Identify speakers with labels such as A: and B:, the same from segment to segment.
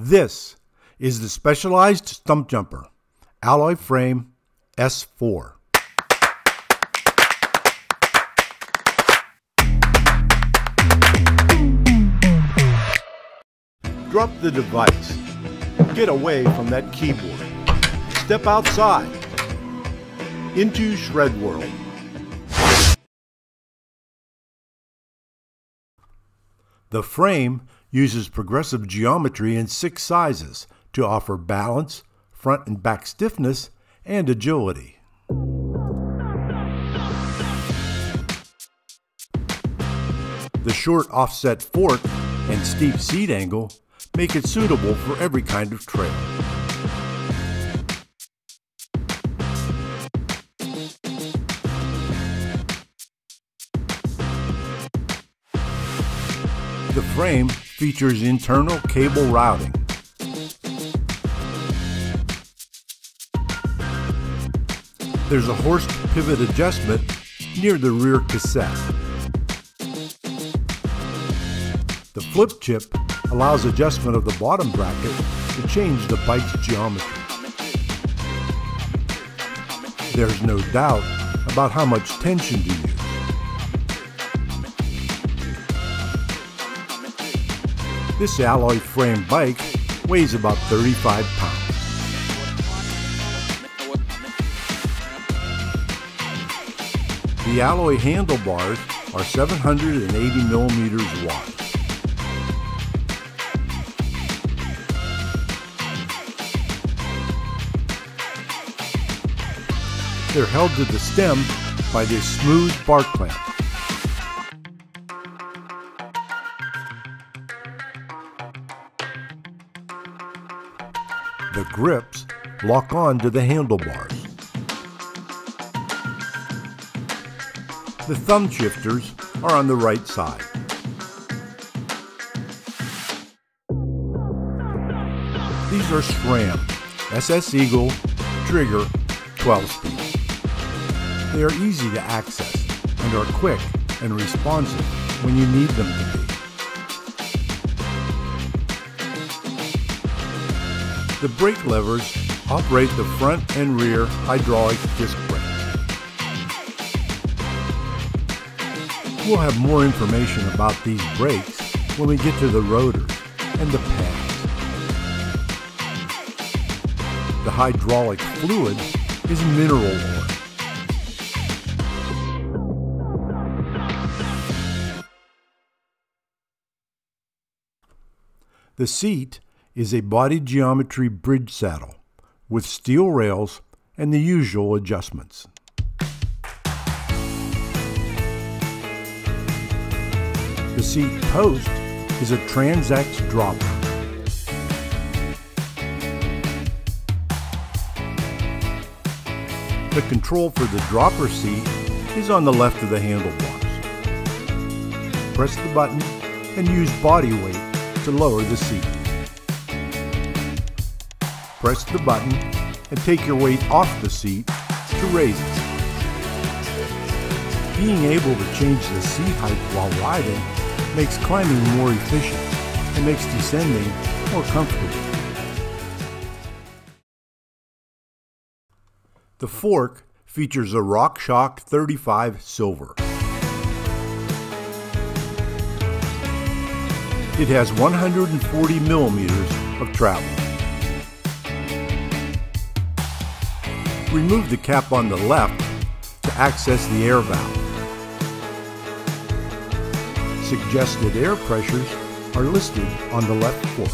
A: This is the Specialized Stumpjumper Alloy Frame S4. Drop the device. Get away from that keyboard. Step outside into Shred World. The frame uses progressive geometry in six sizes to offer balance, front and back stiffness, and agility. The short offset fork and steep seat angle make it suitable for every kind of trail. The frame features internal cable routing. There's a Horst pivot adjustment near the rear cassette. The flip chip allows adjustment of the bottom bracket to change the bike's geometry. There's no doubt about how much tension to use. This alloy frame bike weighs about 35 pounds. The alloy handlebars are 780 millimeters wide. They're held to the stem by this smooth bark clamp. The grips lock on to the handlebars. The thumb shifters are on the right side. These are SRAM SX Eagle Trigger 12 speed. They are easy to access and are quick and responsive when you need them to be. The brake levers operate the front and rear hydraulic disc brakes. We'll have more information about these brakes when we get to the rotors and the pads. The hydraulic fluid is mineral oil. The seat is a body geometry bridge saddle with steel rails and the usual adjustments. The seat post is a TranzX dropper. The control for the dropper seat is on the left of the handlebars. Press the button and use body weight to lower the seat. Press the button and take your weight off the seat to raise it. Being able to change the seat height while riding makes climbing more efficient and makes descending more comfortable. The fork features a RockShox 35 Silver. It has 140 millimeters of travel. Remove the cap on the left to access the air valve. Suggested air pressures are listed on the left fork.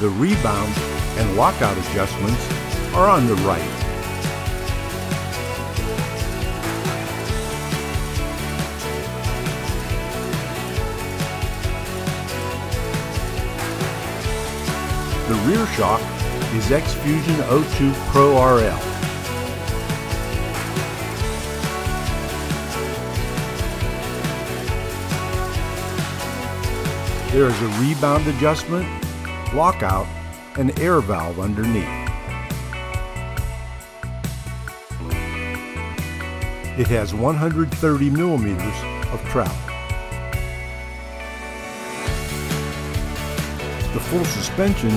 A: The rebound and lockout adjustments are on the right. The rear shock is X-Fusion O2 Pro RL. There is a rebound adjustment, lockout, and air valve underneath. It has 130 millimeters of travel. The full suspension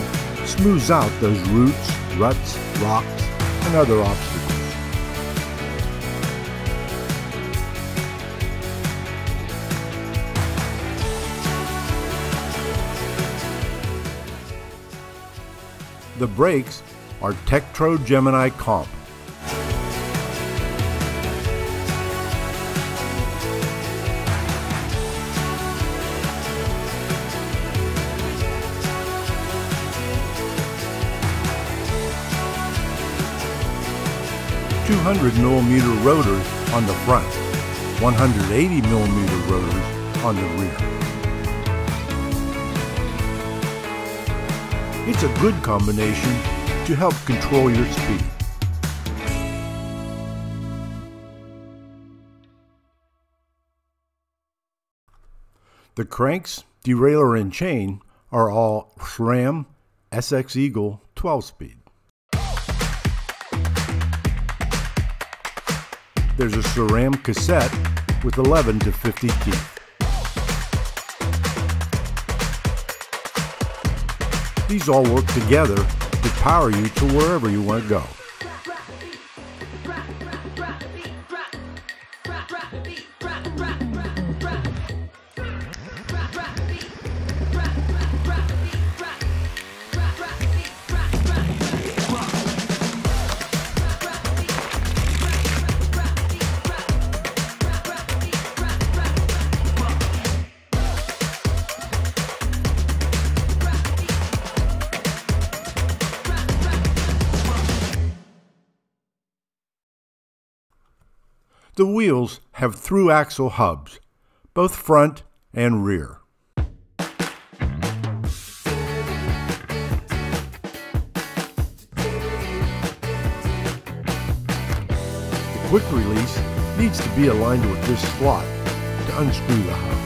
A: smooths out those roots, ruts, rocks, and other obstacles. The brakes are Tektro Gemini Comp. Two hundred millimeter rotors on the front, 180 millimeter rotors on the rear. It's a good combination to help control your speed. The cranks, derailleur, and chain are all SRAM SX Eagle 12 There's a SRAM cassette with 11 to 50 teeth. These all work together to power you to wherever you want to go. The wheels have through axle hubs, both front and rear. The quick release needs to be aligned with this slot to unscrew the hub.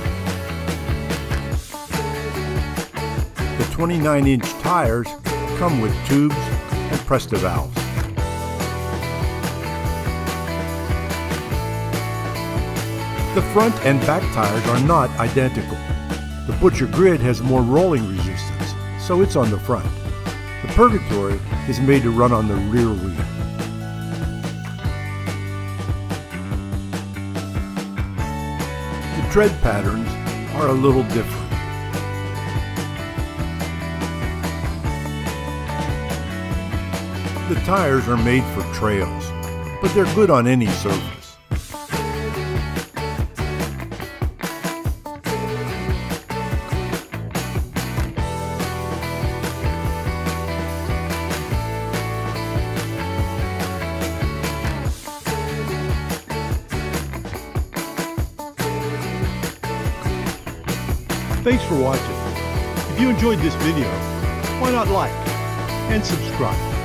A: The 29 inch tires come with tubes and Presta valves. The front and back tires are not identical. The Butcher Grid has more rolling resistance, so it's on the front. The Purgatory is made to run on the rear wheel. The tread patterns are a little different. The tires are made for trails, but they're good on any surface. Thanks for watching. If you enjoyed this video, why not like and subscribe?